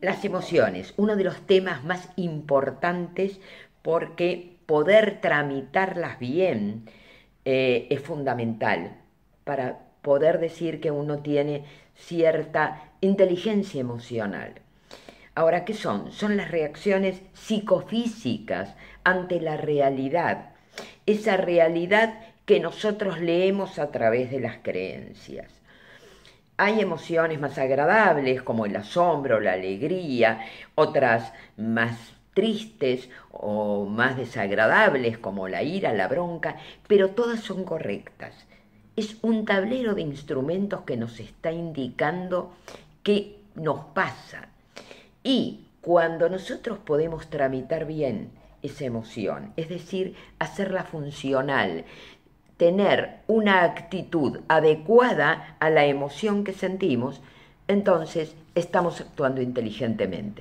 Las emociones, uno de los temas más importantes porque poder tramitarlas bien eh, es fundamental para poder decir que uno tiene cierta inteligencia emocional. Ahora, ¿qué son? Son las reacciones psicofísicas ante la realidad, esa realidad que nosotros leemos a través de las creencias. Hay emociones más agradables como el asombro, la alegría, otras más tristes o más desagradables como la ira, la bronca, pero todas son correctas. Es un tablero de instrumentos que nos está indicando qué nos pasa. Y cuando nosotros podemos tramitar bien esa emoción, es decir, hacerla funcional, tener una actitud adecuada a la emoción que sentimos, entonces estamos actuando inteligentemente.